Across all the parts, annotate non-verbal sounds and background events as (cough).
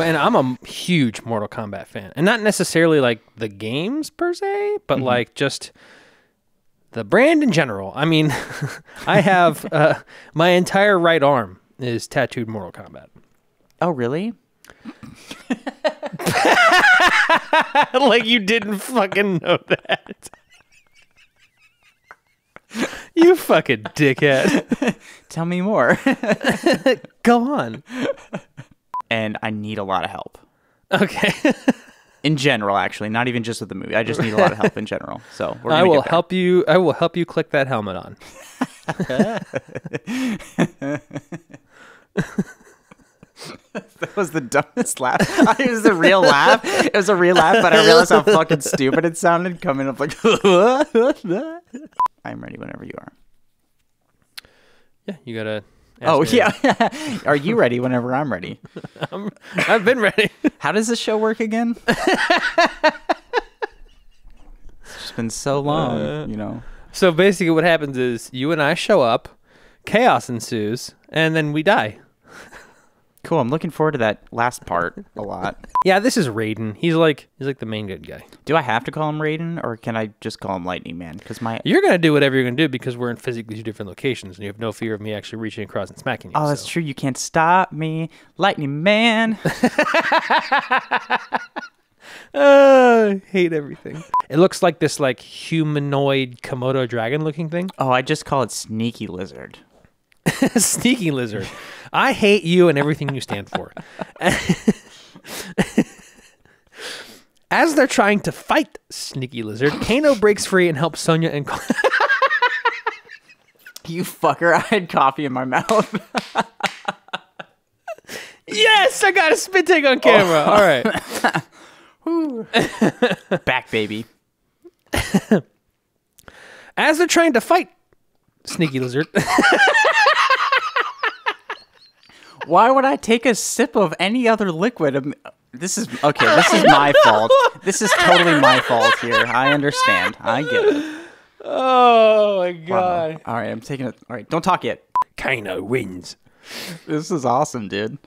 And I'm a huge Mortal Kombat fan, and not necessarily like the games per se, but Mm-hmm. like just the brand in general. I mean, (laughs) I have uh, my entire right arm is tattooed Mortal Kombat. Oh, really? (laughs) like you didn't fucking know that. you fucking dickhead. (laughs) Tell me more. Go on. And I need a lot of help. Okay. (laughs) In general, actually, not even just with the movie. I just need a lot of help in general. So we're I will help you. I will help you click that helmet on. (laughs) That was the dumbest laugh. (laughs) it was a real laugh. It was a real laugh, but I realized how fucking stupid it sounded coming up like. I'm ready whenever you are. Yeah, you gotta. Oh me. yeah. (laughs) are you ready whenever I'm ready? (laughs) I've been ready. (laughs) How does this show work again? it's just been so long, uh, you know. So basically, what happens is you and I show up, chaos ensues, and then we die. Cool. I'm looking forward to that last part (laughs) a lot. Yeah, this is Raiden. He's like he's like the main good guy. Do I have to call him Raiden, or can I just call him Lightning Man? Because my You're gonna do whatever you're gonna do because we're in physically two different locations, and you have no fear of me actually reaching across and smacking you. oh, that's so. true. You can't stop me, Lightning Man. (laughs) (laughs) Uh, hate everything. It looks like this like humanoid Komodo dragon looking thing. oh, I just call it Sneaky Lizard. (laughs) Sneaky lizard. I hate you and everything you stand for. (laughs) As they're trying to fight Sneaky Lizard, Kano breaks free and helps Sonya and (laughs) You fucker! I had coffee in my mouth. Yes, I got a spit take on camera. Oh. All right. Back, baby. As they're trying to fight Sneaky Lizard, Why would I take a sip of any other liquid? Um, This is okay. This is my (laughs) fault. This is totally my fault here. I understand. I get it. oh my god, All right, I'm taking it. All right, don't talk yet. Kano wins. This is awesome, dude.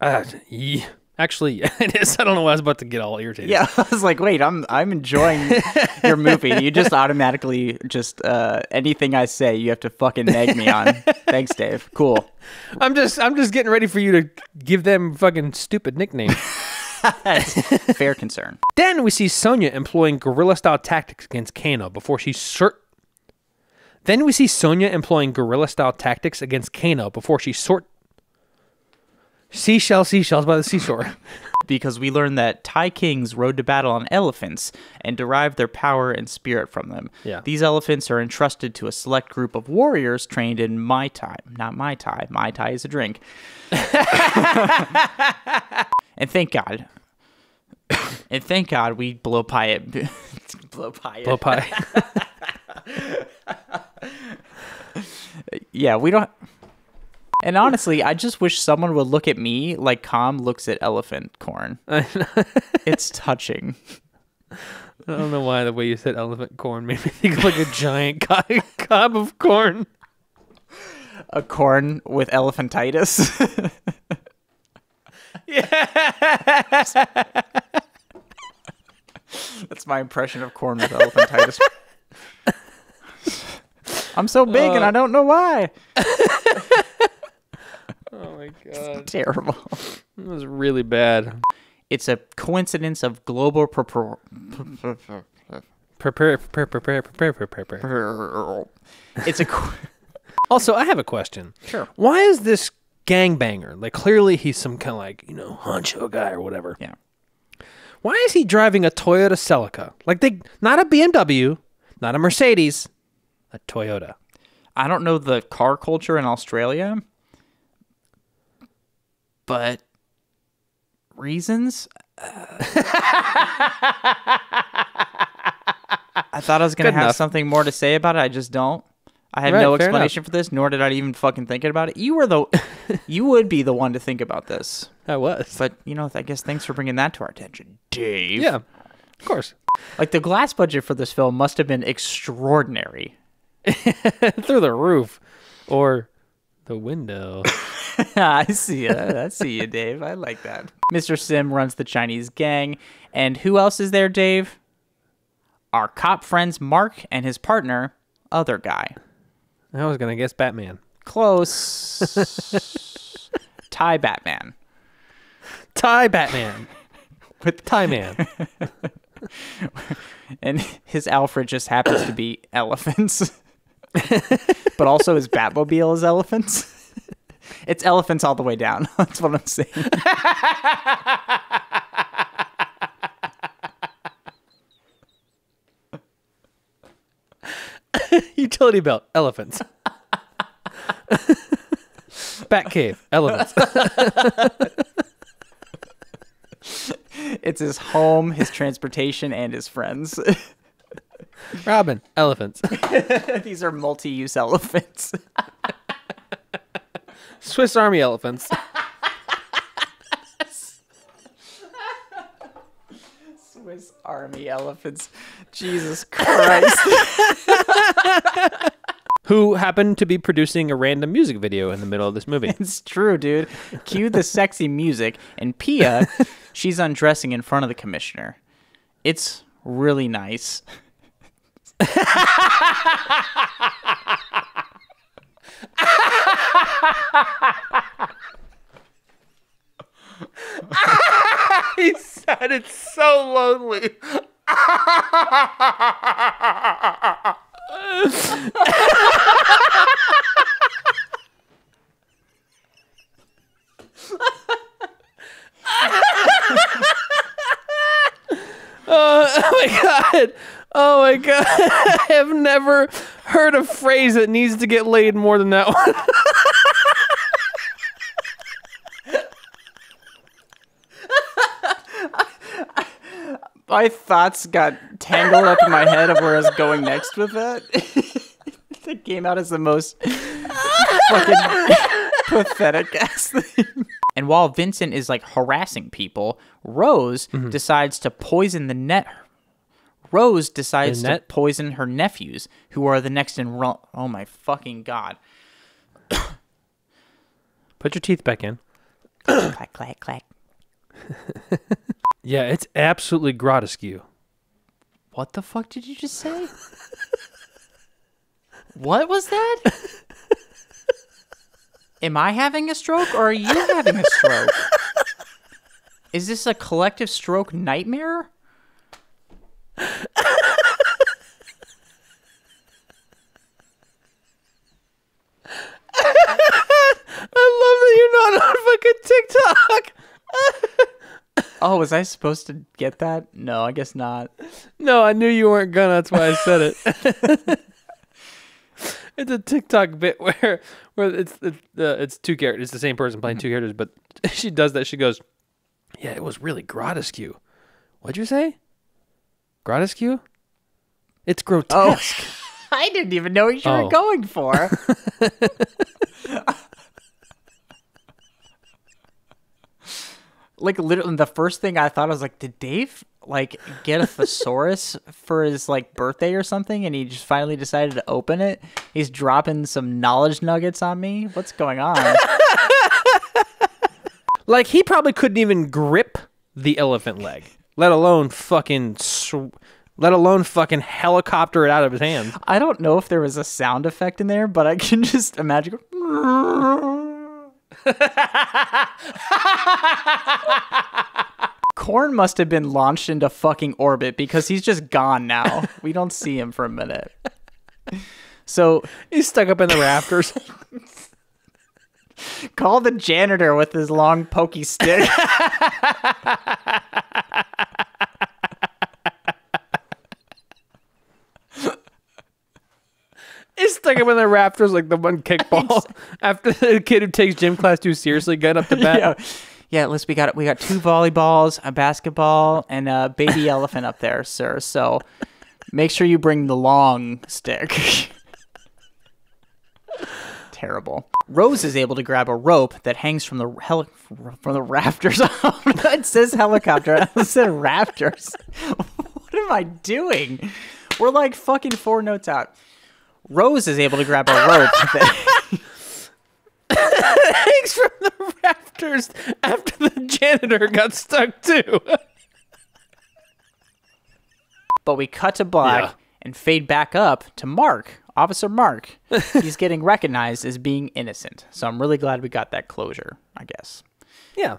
Uh, yeah. Actually, (laughs) it is. I don't know why I was about to get all irritated. Yeah, (laughs) I was like, wait, I'm I'm enjoying your movie. You just (laughs) automatically just uh, anything I say, you have to fucking nag me on. Thanks, Dave. Cool. I'm just, I'm just getting ready for you to give them fucking stupid nicknames. Fair concern. Then we see Sonya employing guerrilla style tactics against Kano before she sort. Then we see Sonya employing guerrilla style tactics against Kano before she sort. Seashell, seashells by the seashore. (laughs) because we learned that Thai kings rode to battle on elephants and derived their power and spirit from them. Yeah. These elephants are entrusted to a select group of warriors trained in Mai Tai. Not Mai Tai. Mai Tai is a drink. (laughs) and thank God. and thank God we blow pie it. (laughs) blow pie it. Blow pie. Yeah, we don't. And honestly, I just wish someone would look at me like Kham looks at elephant corn. (laughs) it's touching. I don't know why the way you said elephant corn made me think of like a giant co- (laughs) cob of corn. A corn with elephantitis. That's my impression of corn with elephantitis. (laughs) I'm so big and I uh, don't know why. Oh god, Terrible. that was really bad. It's a coincidence of global Prepare, prepare, prepare, prepare, prepare, prepare. It's a co- Also, I have a question. Sure. Why is this gangbanger like clearly he's some kind of like you know honcho guy or whatever? yeah. Why is he driving a Toyota Celica? Like they, not a BMW, not a Mercedes, a Toyota. I don't know the car culture in Australia, but reasons. Uh, (laughs) I thought I was gonna Good have enough. something more to say about it. I just don't. I have Right, no fair explanation for this, nor did I even fucking think about it. You were the, (laughs) you would be the one to think about this, I was. but you know, I guess thanks for bringing that to our attention, Dave. yeah, of course. like the glass budget for this film must have been extraordinary. (laughs) Through the roof or the window. (coughs) (laughs) I see you. I see you, Dave. I like that. Mr. Sim runs the Chinese gang. And who else is there, Dave? Our cop friends Mark and his partner, other guy. I was gonna guess Batman. Close. (laughs) Thai Batman. Tie Batman. (laughs) With Tie Man. and his Alfred just happens to be elephants. but also his Batmobile is elephants. It's elephants all the way down. (laughs) That's what I'm saying. (laughs) Utility belt. Elephants. (laughs) Bat cave. Elephants. It's his home, his transportation, and his friends. Robin. Elephants. These are multi-use elephants. Swiss Army elephants. Swiss Army elephants. Jesus Christ. (laughs) Who happened to be producing a random music video in the middle of this movie. It's true, dude. Cue the sexy music, and Pia, (laughs) she's undressing in front of the commissioner. It's really nice. (laughs) (laughs) he said it's so lonely. (laughs) oh my god. Oh my god. (laughs) I have never heard a phrase that needs to get laid more than that one. (laughs) My thoughts got tangled up in my head of where I was going next with that. (laughs) it came out as the most fucking pathetic ass thing. And while Vincent is like harassing people, Rose mm-hmm. decides to poison the net. Rose decides to poison her nephews, who are the next in ro- Oh my fucking god! (coughs) Put your teeth back in. (coughs) clack clack clack. Yeah, it's absolutely grotesque. What the fuck did you just say? what was that? (laughs) Am I having a stroke or are you having a stroke? (laughs) Is this a collective stroke nightmare? I love that you're not on fucking TikTok. (laughs) Oh, was I supposed to get that? No, I guess not. No, I knew you weren't gonna. That's why I said it. (laughs) it's a TikTok bit where where it's it's, uh, it's two characters. It's the same person playing two characters, but (laughs) she does that. She goes, "Yeah, it was really grotesque." What'd you say? Grotesque? It's grotesque. I didn't even know what you Oh. were going for. Like literally the first thing I thought I was like, did Dave like get a thesaurus (laughs) for his like birthday or something and he just finally decided to open it? He's dropping some knowledge nuggets on me. What's going on? (laughs) Like he probably couldn't even grip the elephant leg, let alone fucking, sw- let alone fucking helicopter it out of his hands. I don't know if there was a sound effect in there, but I can just imagine. (laughs) Korn must have been launched into fucking orbit because he's just gone now. We don't see him for a minute. So He's stuck up in the rafters. (laughs) call the janitor with his long pokey stick. (laughs) He's stuck up in the rafters like the one (laughs) kickball after the kid who takes gym class too seriously got up to bat. yeah, yeah. Let's we got we got two volleyballs, a basketball, and a baby (laughs) elephant up there, sir. So make sure you bring the long stick. (laughs) Terrible. Rose is able to grab a rope that hangs from the heli- from the rafters. it says helicopter. It said rafters. what am I doing? We're like fucking four notes out. Rose is able to grab a rope that (laughs) (laughs) Thanks from the rafters after the janitor got stuck too. But we cut to black Yeah. and fade back up to Mark, Officer Mark. (laughs) He's getting recognized as being innocent. So I'm really glad we got that closure, I guess. yeah,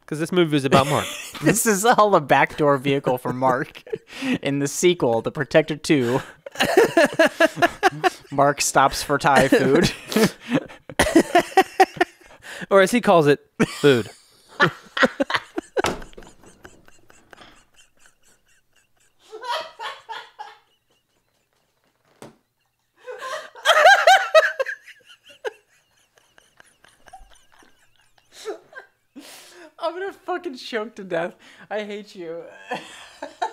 because this movie was about Mark. This is all a backdoor vehicle for Mark. In the sequel, The Protector 2, Mark stops for Thai food. (laughs) or as he calls it, food. I'm gonna fucking choke to death. I hate you. (laughs)